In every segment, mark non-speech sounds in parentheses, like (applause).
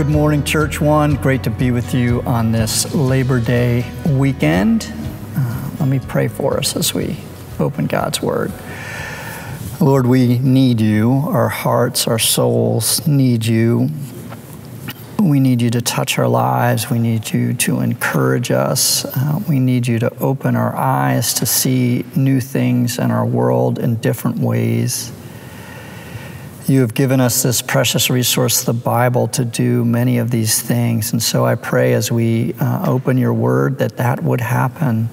good morning, Church One. Great to be with you on this Labor Day weekend. Uh, let me pray for us as we open God's Word. Lord, we need you. Our hearts, our souls need you. We need you to touch our lives. We need you to encourage us. Uh, we need you to open our eyes to see new things in our world in different ways. You have given us this precious resource, the Bible, to do many of these things. And so I pray as we uh, open your word that that would happen,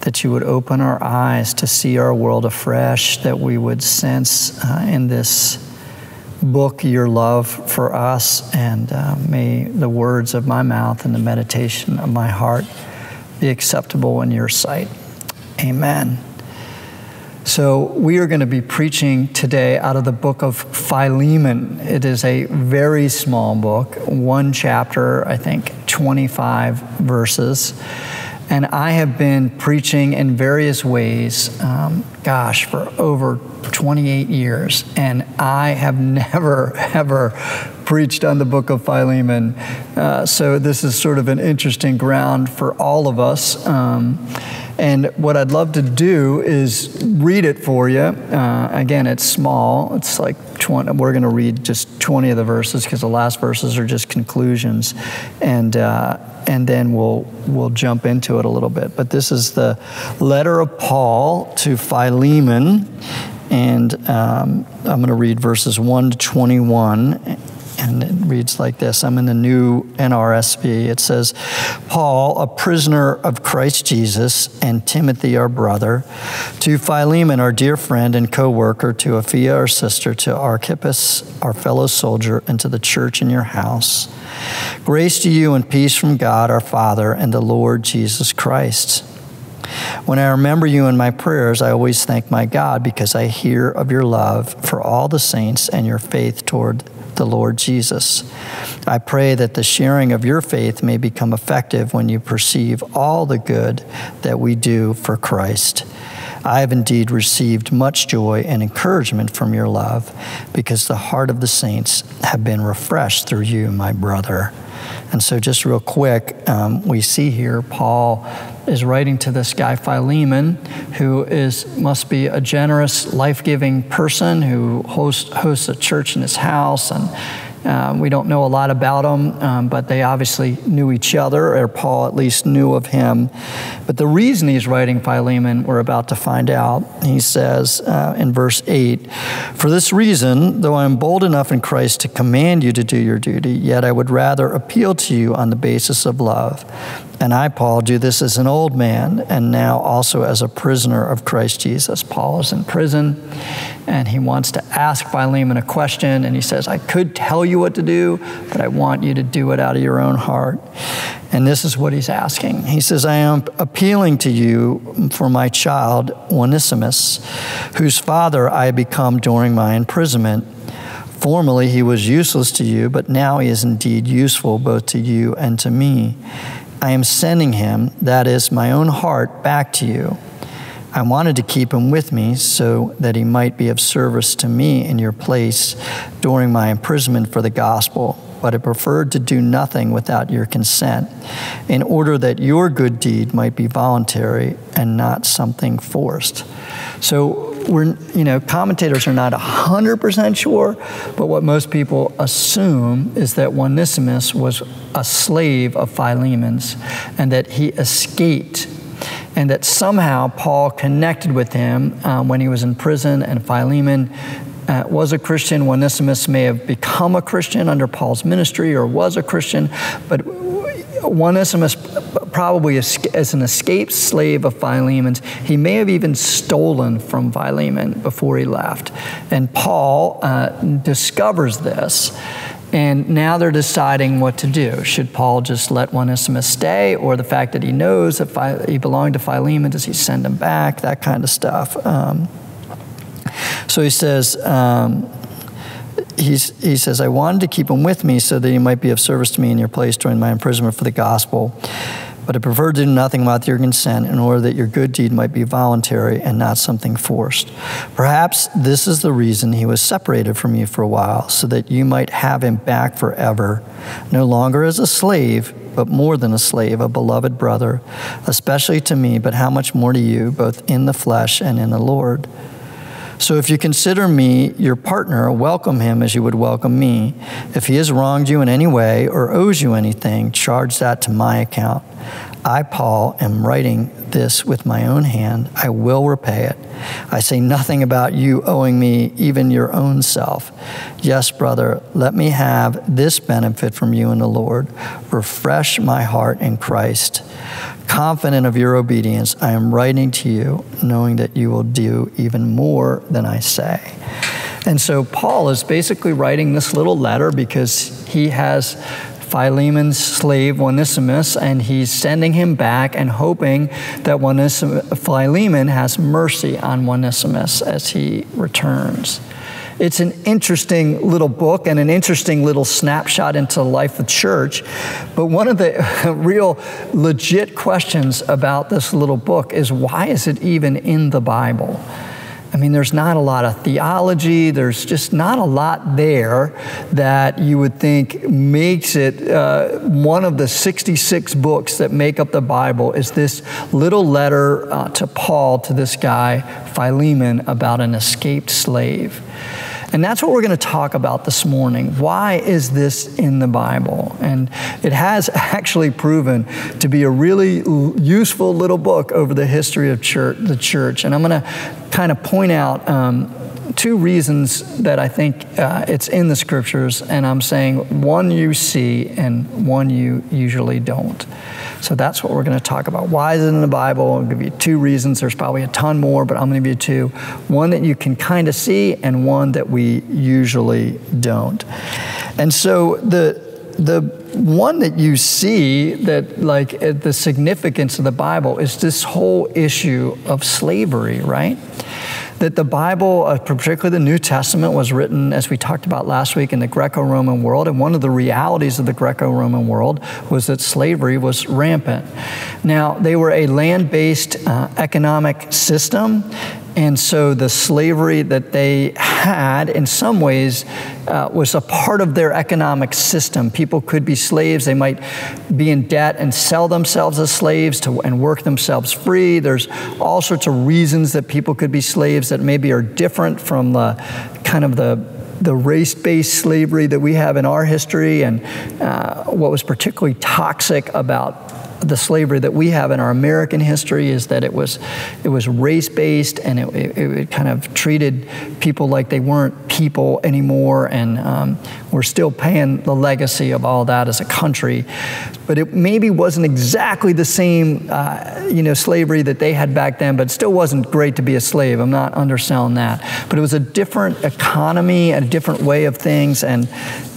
that you would open our eyes to see our world afresh, that we would sense uh, in this book your love for us. And uh, may the words of my mouth and the meditation of my heart be acceptable in your sight. Amen. So, we are going to be preaching today out of the book of Philemon. It is a very small book, one chapter, I think 25 verses. And I have been preaching in various ways, um, gosh, for over 28 years. And I have (laughs) never, ever preached on the book of Philemon. Uh, so, this is sort of an interesting ground for all of us. Um, and what I'd love to do is read it for you. Uh, again, it's small. It's like 20, we're going to read just 20 of the verses because the last verses are just conclusions. And, uh, and then we'll, we'll jump into it a little bit. But this is the letter of Paul to Philemon. And um, I'm going to read verses 1 to 21 and it reads like this I'm in the new NRSV. It says, Paul, a prisoner of Christ Jesus, and Timothy, our brother, to Philemon, our dear friend and co worker, to Apphia, our sister, to Archippus, our fellow soldier, and to the church in your house. Grace to you and peace from God our Father and the Lord Jesus Christ. When I remember you in my prayers, I always thank my God because I hear of your love for all the saints and your faith toward the Lord Jesus. I pray that the sharing of your faith may become effective when you perceive all the good that we do for Christ. I have indeed received much joy and encouragement from your love because the heart of the saints have been refreshed through you, my brother. And so, just real quick, um, we see here Paul is writing to this guy Philemon, who is must be a generous, life-giving person who hosts hosts a church in his house and um, we don't know a lot about them, um, but they obviously knew each other, or Paul at least knew of him. But the reason he's writing Philemon, we're about to find out. He says uh, in verse 8 For this reason, though I am bold enough in Christ to command you to do your duty, yet I would rather appeal to you on the basis of love. And I, Paul, do this as an old man and now also as a prisoner of Christ Jesus. Paul is in prison and he wants to ask Philemon a question and he says, I could tell you what to do, but I want you to do it out of your own heart. And this is what he's asking. He says, I am appealing to you for my child, Onesimus, whose father I become during my imprisonment. Formerly he was useless to you, but now he is indeed useful both to you and to me. I am sending him, that is, my own heart, back to you. I wanted to keep him with me so that he might be of service to me in your place during my imprisonment for the gospel. But I preferred to do nothing without your consent, in order that your good deed might be voluntary and not something forced. So we're, you know, commentators are not 100% sure, but what most people assume is that Onesimus was a slave of Philemon's and that he escaped and that somehow Paul connected with him um, when he was in prison and Philemon uh, was a Christian. Onesimus may have become a Christian under Paul's ministry or was a Christian, but Onesimus probably as an escaped slave of Philemon's. He may have even stolen from Philemon before he left. And Paul uh, discovers this. And now they're deciding what to do. Should Paul just let Onesimus stay, or the fact that he knows that he belonged to Philemon, does he send him back? That kind of stuff. Um, so he says, um, he's, he says, I wanted to keep him with me so that he might be of service to me in your place during my imprisonment for the gospel. But I prefer to do nothing without your consent in order that your good deed might be voluntary and not something forced. Perhaps this is the reason he was separated from you for a while, so that you might have him back forever, no longer as a slave, but more than a slave, a beloved brother, especially to me, but how much more to you, both in the flesh and in the Lord. So if you consider me your partner, welcome him as you would welcome me. If he has wronged you in any way or owes you anything, charge that to my account. I, Paul, am writing this with my own hand. I will repay it. I say nothing about you owing me even your own self. Yes, brother, let me have this benefit from you in the Lord. Refresh my heart in Christ. Confident of your obedience, I am writing to you, knowing that you will do even more than I say. And so Paul is basically writing this little letter because he has Philemon's slave Onesimus, and he's sending him back and hoping that Philemon has mercy on Onesimus as he returns. It's an interesting little book and an interesting little snapshot into the life of church. But one of the (laughs) real legit questions about this little book is why is it even in the Bible? I mean, there's not a lot of theology. There's just not a lot there that you would think makes it uh, one of the 66 books that make up the Bible. Is this little letter uh, to Paul to this guy Philemon about an escaped slave? And that's what we're going to talk about this morning. Why is this in the Bible? And it has (laughs) actually proven to be a really useful little book over the history of church, the church. And I'm going to kind of point out um, two reasons that I think uh, it's in the scriptures, and I'm saying one you see and one you usually don't. So that's what we're going to talk about. Why is it in the Bible? I'll give you two reasons. There's probably a ton more, but I'm going to give you two. One that you can kind of see, and one that we usually don't. And so the the one that you see that like the significance of the Bible is this whole issue of slavery, right? That the Bible, uh, particularly the New Testament, was written, as we talked about last week, in the Greco Roman world. And one of the realities of the Greco Roman world was that slavery was rampant. Now, they were a land based uh, economic system, and so the slavery that they had, in some ways, uh, was a part of their economic system. People could be slaves. They might be in debt and sell themselves as slaves to, and work themselves free. There's all sorts of reasons that people could be slaves that maybe are different from the kind of the the race based slavery that we have in our history and uh, what was particularly toxic about the slavery that we have in our American history is that it was, it was race based and it, it, it, kind of treated people like they weren't people anymore. And um, we're still paying the legacy of all that as a country. But it maybe wasn't exactly the same, uh, you know, slavery that they had back then, but still wasn't great to be a slave. I'm not underselling that. But it was a different economy, and a different way of things. And,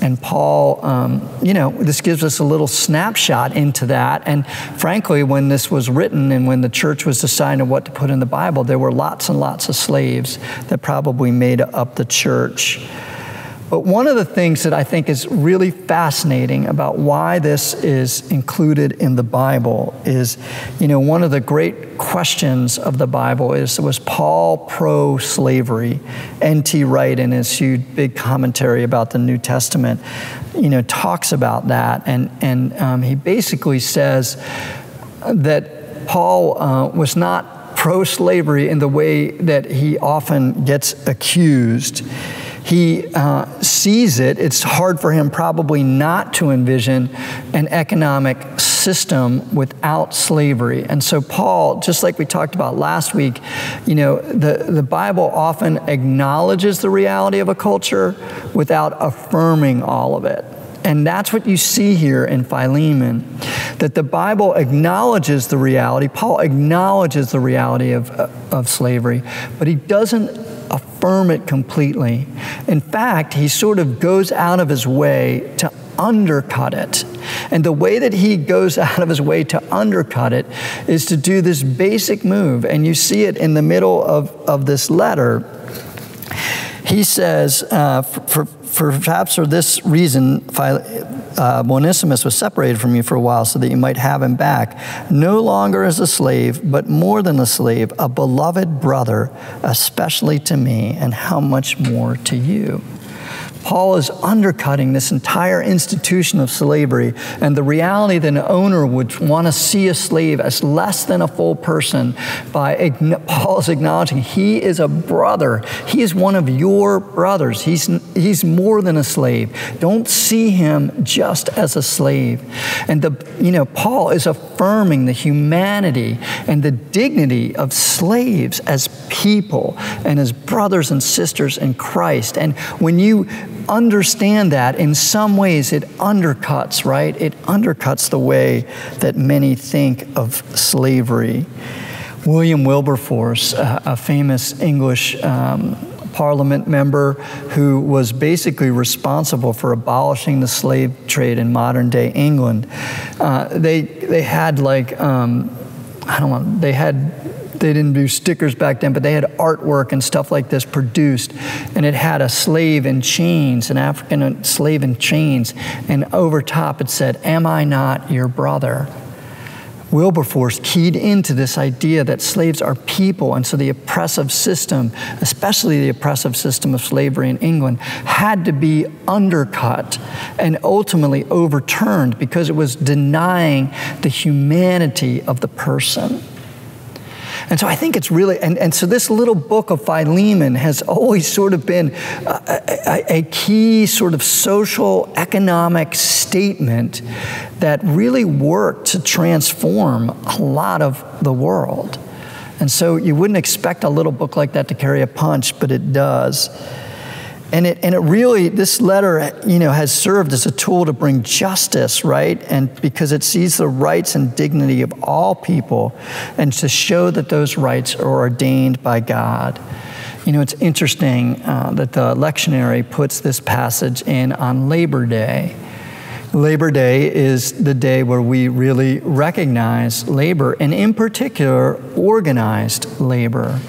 and Paul, um, you know, this gives us a little snapshot into that. And frankly, when this was written and when the church was deciding what to put in the Bible, there were lots and lots of slaves that probably made up the church. But one of the things that I think is really fascinating about why this is included in the Bible is, you know, one of the great questions of the Bible is was Paul pro slavery? N.T. Wright, in his huge big commentary about the New Testament, you know, talks about that. And, and um, he basically says that Paul uh, was not pro slavery in the way that he often gets accused he uh, sees it. It's hard for him probably not to envision an economic system without slavery. And so, Paul, just like we talked about last week, you know, the, the Bible often acknowledges the reality of a culture without affirming all of it. And that's what you see here in Philemon that the Bible acknowledges the reality. Paul acknowledges the reality of, of slavery, but he doesn't affirm it completely. In fact, he sort of goes out of his way to undercut it. And the way that he goes (laughs) out of his way to undercut it is to do this basic move. And you see it in the middle of, of this letter. He says, uh, for, for, perhaps for this reason, uh, Onesimus was separated from you for a while so that you might have him back, no longer as a slave, but more than a slave, a beloved brother, especially to me, and how much more to you. Paul is undercutting this entire institution of slavery and the reality that an owner would want to see a slave as less than a full person by Paul's acknowledging he is a brother. He is one of your brothers. He's, he's more than a slave. Don't see him just as a slave. And the, you know, Paul is affirming the humanity and the dignity of slaves as people and as brothers and sisters in Christ. And when you understand that, in some ways it undercuts, right? It undercuts the way that many think of slavery. William Wilberforce, a famous English um, parliament member who was basically responsible for abolishing the slave trade in modern day England, uh, they, they had like, um, I don't know, they had they didn't do stickers back then, but they had artwork and stuff like this produced. And it had a slave in chains, an African slave in chains. And over top it said, Am I not your brother? Wilberforce keyed into this idea that slaves are people, and so the oppressive system, especially the oppressive system of slavery in England, had to be undercut and ultimately overturned because it was denying the humanity of the person. And so I think it's really, and, and so this little book of Philemon has always sort of been a, a, a key sort of social economic statement that really worked to transform a lot of the world. And so you wouldn't expect a little book like that to carry a punch, but it does. And it, and it really, this letter, you know, has served as a tool to bring justice, right? And because it sees the rights and dignity of all people and to show that those rights are ordained by God. You know, it's interesting uh, that the lectionary puts this passage in on Labor Day. Labor Day is the day where we really recognize labor, and in particular, organized labor.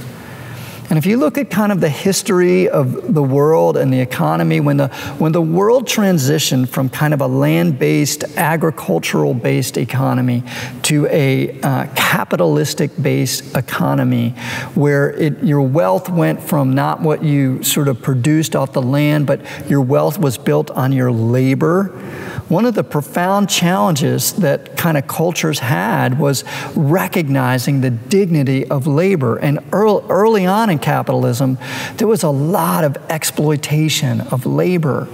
And if you look at kind of the history of the world and the economy, when the, when the world transitioned from kind of a land based, agricultural based economy to a uh, capitalistic based economy, where it, your wealth went from not what you sort of produced off the land, but your wealth was built on your labor one of the profound challenges that kind of cultures had was recognizing the dignity of labor. And early, early on in capitalism, there was a lot of exploitation of labor.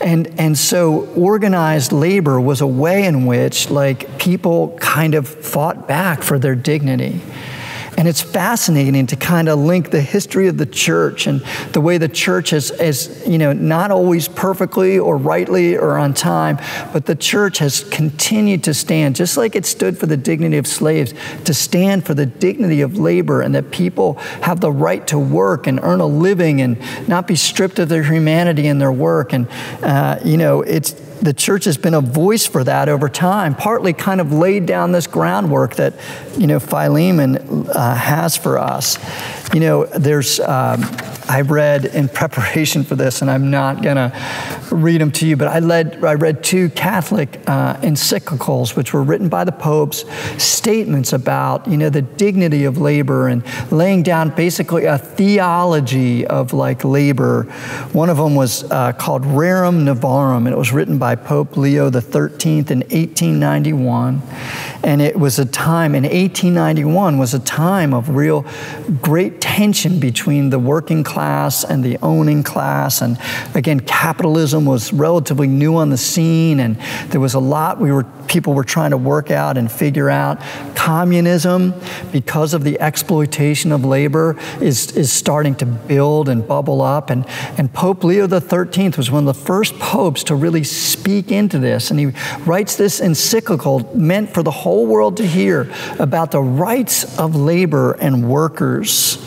And, and so organized labor was a way in which like people kind of fought back for their dignity. And it's fascinating to kind of link the history of the church and the way the church has, has, you know, not always perfectly or rightly or on time, but the church has continued to stand, just like it stood for the dignity of slaves, to stand for the dignity of labor and that people have the right to work and earn a living and not be stripped of their humanity in their work. And, uh, you know, it's, the church has been a voice for that over time, partly kind of laid down this groundwork that, you know, Philemon uh, has for us. You know, there's, um, I read in preparation for this, and I'm not going to read them to you, but I, led, I read two Catholic uh, encyclicals, which were written by the popes, statements about, you know, the dignity of labor and laying down basically a theology of like labor. One of them was uh, called Rerum Novarum, and it was written by Pope Leo XIII in 1891. And it was a time, in 1891 was a time of real great tension between the working class and the owning class. And again, capitalism was relatively new on the scene, and there was a lot we were people were trying to work out and figure out. Communism, because of the exploitation of labor, is, is starting to build and bubble up. And, and Pope Leo XIII was one of the first popes to really speak into this. And he writes this encyclical meant for the whole world to hear about the rights of labor and workers.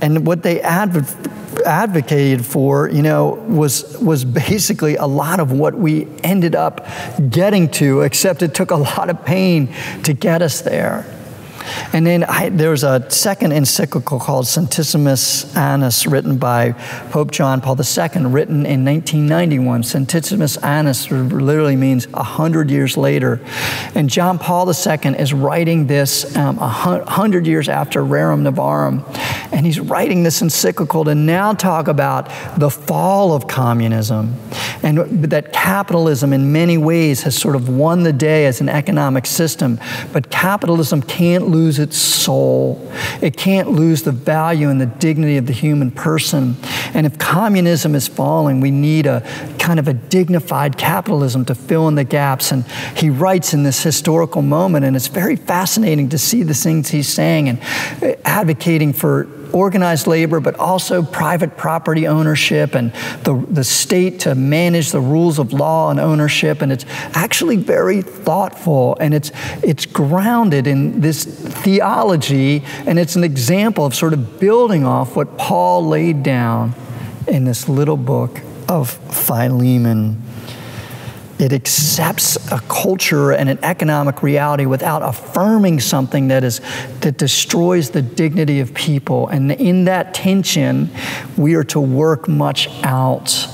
And what they adv- advocated for, you know, was, was basically a lot of what we ended up getting to, except it took a lot of pain to get us there. And then I, there's a second encyclical called Centesimus Annus, written by Pope John Paul II, written in 1991. Centesimus Annus literally means a hundred years later. And John Paul II is writing this um, a hundred years after Rerum Novarum. And he's writing this encyclical to now talk about the fall of communism and that capitalism in many ways has sort of won the day as an economic system. But capitalism can't lose its soul. It can't lose the value and the dignity of the human person. And if communism is falling, we need a kind of a dignified capitalism to fill in the gaps. And he writes in this historical moment, and it's very fascinating to see the things he's saying and advocating for organized labor, but also private property ownership and the, the state to manage the rules of law and ownership. And it's actually very thoughtful and it's, it's grounded in this theology, and it's an example of sort of building off what Paul laid down in this little book of Philemon. It accepts a culture and an economic reality without affirming something that is that destroys the dignity of people. And in that tension, we are to work much out.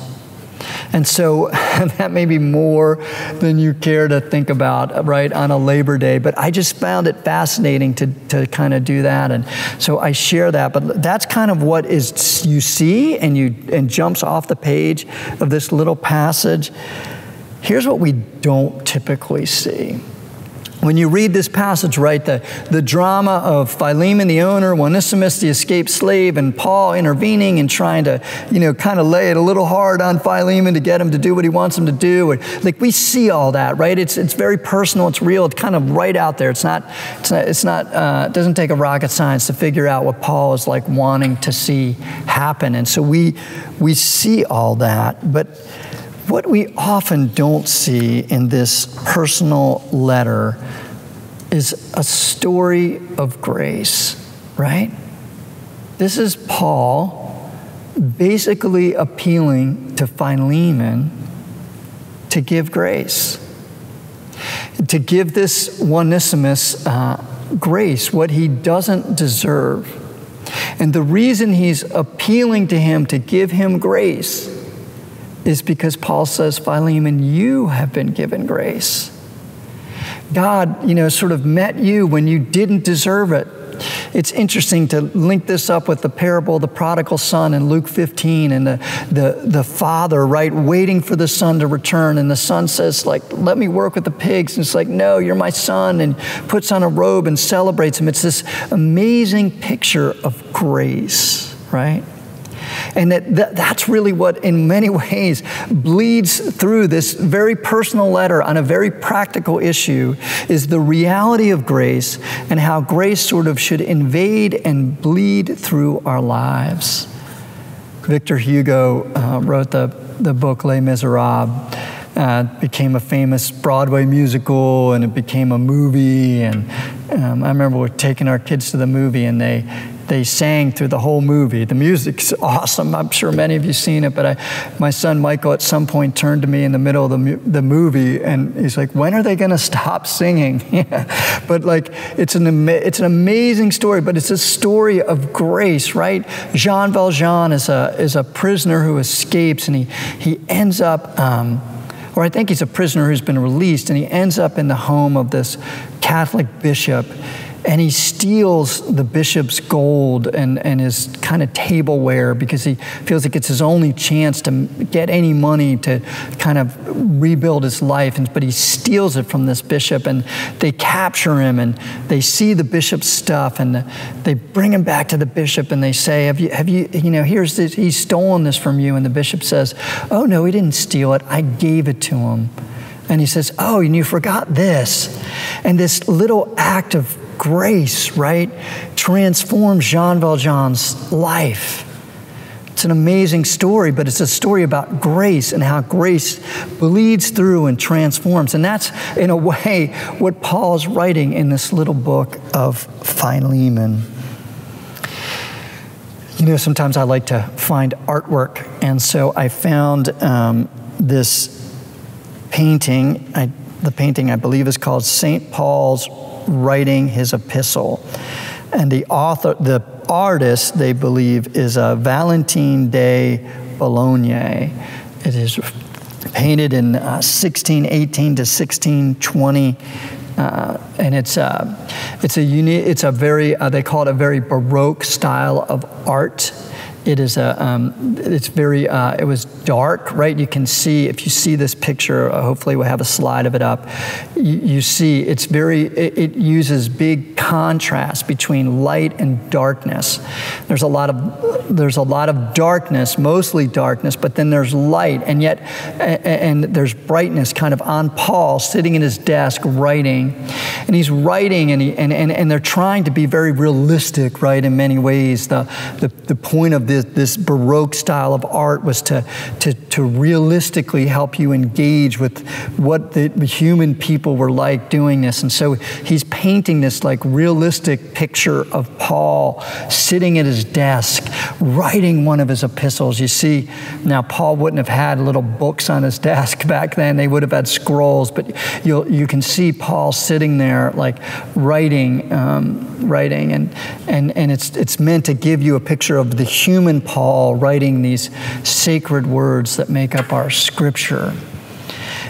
And so (laughs) that may be more than you care to think about, right, on a Labor Day. But I just found it fascinating to, to kind of do that. And so I share that. But that's kind of what is you see and you and jumps off the page of this little passage. Here's what we don't typically see. When you read this passage, right, the, the drama of Philemon the owner, Onesimus the escaped slave, and Paul intervening and trying to, you know, kind of lay it a little hard on Philemon to get him to do what he wants him to do. Like we see all that, right? It's, it's very personal, it's real, it's kind of right out there. It's not, it's not, it's not uh, it doesn't take a rocket science to figure out what Paul is like wanting to see happen. And so we, we see all that. But what we often don't see in this personal letter is a story of grace, right? This is Paul basically appealing to Philemon to give grace, to give this Onesimus uh, grace, what he doesn't deserve. And the reason he's appealing to him to give him grace is because Paul says, Philemon, you have been given grace. God, you know, sort of met you when you didn't deserve it. It's interesting to link this up with the parable of the prodigal son in Luke 15 and the, the, the father, right, waiting for the son to return. And the son says, like, let me work with the pigs. And it's like, no, you're my son. And puts on a robe and celebrates him. It's this amazing picture of grace, right? And that, that, that's really what, in many (laughs) ways, bleeds through this very personal letter on a very practical issue is the reality of grace and how grace sort of should invade and bleed through our lives. Victor Hugo uh, wrote the, the book Les Miserables. Uh, became a famous Broadway musical and it became a movie. And um, I remember we're taking our kids to the movie and they, they sang through the whole movie. The music's (laughs) awesome. I'm sure many of you seen it, but I, my son Michael at some point turned to me in the middle of the, the movie and he's like, when are they going to stop singing? (laughs) But like, it's an, it's an amazing story, but it's a story of grace, right? Jean Valjean is a, is a prisoner who escapes and he, he ends up, um, or I think he's a prisoner who's been released and he ends up in the home of this Catholic bishop and he steals the bishop's gold and, and his kind of tableware because he feels like it's his only chance to get any money to kind of rebuild his life. And, but he steals it from this bishop, and they capture him and they see the bishop's stuff, and they bring him back to the bishop and they say, Have you, have you, you know, here's this, he's stolen this from you. And the bishop says, Oh, no, he didn't steal it. I gave it to him. And he says, Oh, and you forgot this. And this little act of grace, right, transforms Jean Valjean's life. It's an amazing story, but it's a story about grace and how grace bleeds through and transforms. And that's, in a way, what Paul's writing in this little book of Philemon. You know, sometimes I like to find artwork, and so I found um, this painting. I, the painting, I believe, is called St. Paul's writing his epistle. And the author, the artist, they believe, is a Valentine de Bologna. It is painted in uh, 1618 to 1620. Uh, and it's a, it's a unique, it's a very, uh, they call it a very Baroque style of art. It is a, um, it's very, uh, it was dark, right? You can see, if you see this picture, uh, hopefully we'll have a slide of it up. You, you see, it's very, it, it, uses big contrast between light and darkness. There's a lot of, there's a lot of darkness, mostly darkness, but then there's light, and yet, and there's brightness kind of on Paul sitting in his desk writing. And he's writing, and, he, and, and, and they're trying to be very realistic, right, in many ways. The, the, the point of this this, this Baroque style of art was to, to, to realistically help you engage with what the, human people were like doing this. And so he's painting this like realistic picture of Paul sitting at his desk, writing one of his epistles. You see, now Paul wouldn't have had little books on his desk (laughs) back then, they would have had scrolls, but you you can see Paul sitting there like writing, um, writing, and, and, and it's, it's meant to give you a picture of the human human Paul writing these sacred words that make up our scripture.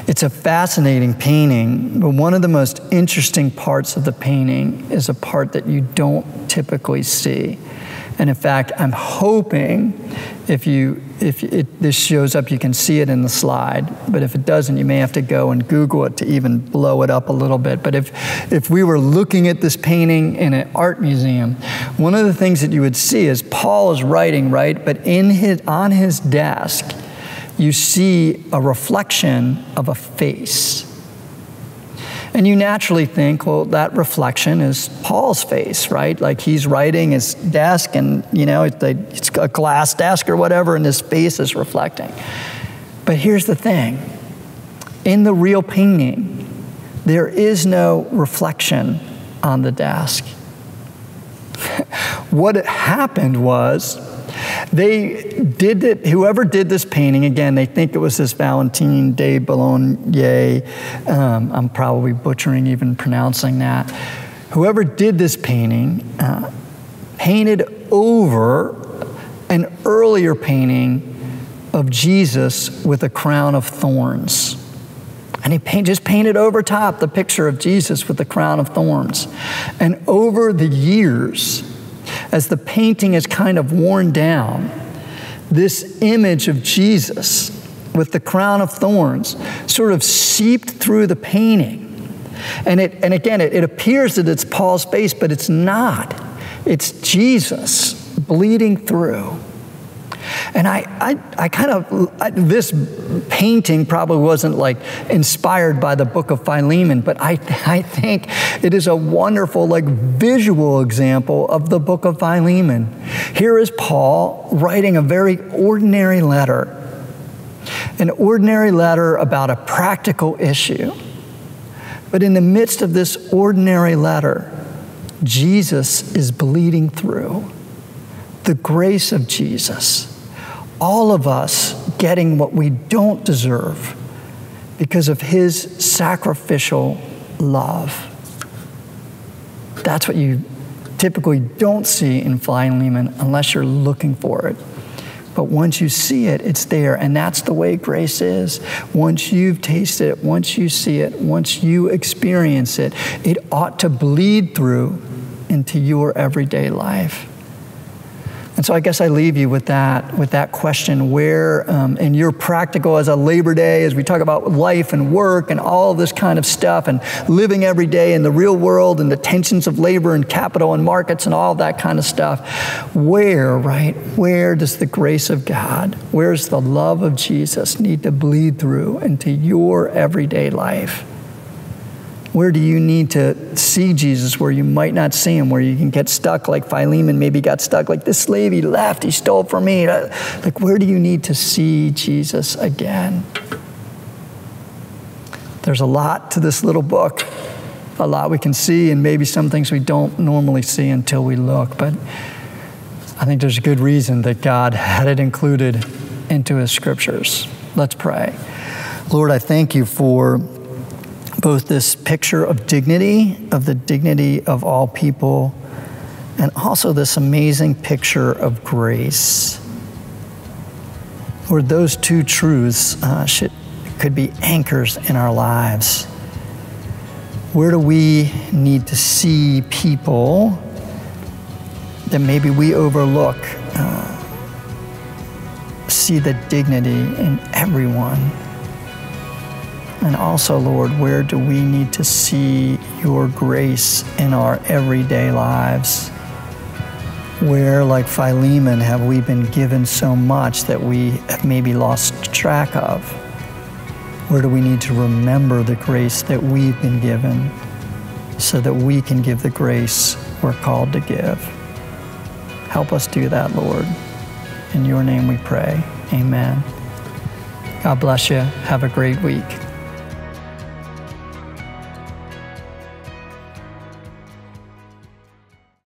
It's a fascinating painting, but one of the most interesting parts of the painting is a part that you don't typically see. And in fact, I'm hoping if you if it, this shows up, you can see it in the slide. But if it doesn't, you may have to go and Google it to even blow it up a little bit. But if if we were looking at this painting in an art museum, one of the things that you would see is Paul is writing, right? But in his on his desk, you see a reflection of a face. And you naturally think, well, that reflection is Paul's face, right? Like he's writing his desk and, you know, it's a glass desk or whatever, and his face is reflecting. But here's the thing in the real painting, there is no reflection on the desk. (laughs) what happened was they did it, whoever did this painting, again, they think it was this Valentine de Boulogne. Um, I'm probably butchering even pronouncing that. Whoever did this painting uh, painted over an earlier painting of Jesus with a crown of thorns. And he paint, just painted over top the picture of Jesus with the crown of thorns. And over the years, as the painting is kind of worn down, this image of Jesus with the crown of thorns sort of seeped through the painting. And, it, and again, it, it appears that it's Paul's face, but it's not. It's Jesus bleeding through. And I, I, I kind of, I, this painting probably wasn't like inspired by the book of Philemon, but I, (laughs) I think it is a wonderful, like, visual example of the book of Philemon. Here is Paul writing a very ordinary letter, an ordinary letter about a practical issue. But in the midst of this ordinary letter, Jesus is bleeding through. The grace of Jesus all of us getting what we don't deserve because of his sacrificial love. That's what you typically don't see in Philemon unless you're looking for it. But once you see it, it's there. And that's the way grace is. Once you've tasted it, once you see it, once you experience it, it ought to bleed through into your everyday life. And so I guess I leave you with that, with that question where, um, in your practical as a Labor Day, as we talk about life and work and all this kind of stuff and living every day in the real world and the tensions of labor and capital and markets and all that kind of stuff, where, right, where does the grace of God, where's the love of Jesus need to bleed through into your everyday life? Where do you need to see Jesus where you might not see him, where you can get stuck like Philemon maybe got stuck, like this slave, he left, he stole from me. Uh, like, where do you need to see Jesus again? There's a lot to this little book, a lot we can see, and maybe some things we don't normally see until we look. But I think there's a good reason that God had it included into his scriptures. Let's pray. Lord, I thank you for both this picture of dignity, of the dignity of all people, and also this amazing picture of grace. Lord, those two truths uh, should, could be anchors in our lives. Where do we need to see people that maybe we overlook? Uh, see the dignity in everyone. And also, Lord, where do we need to see your grace in our everyday lives? Where, like Philemon, have we been given so much that we have maybe lost track of? Where do we need to remember the grace that we've been given so that we can give the grace we're called to give? Help us do that, Lord. In your name we pray. Amen. God bless you. Have a great week.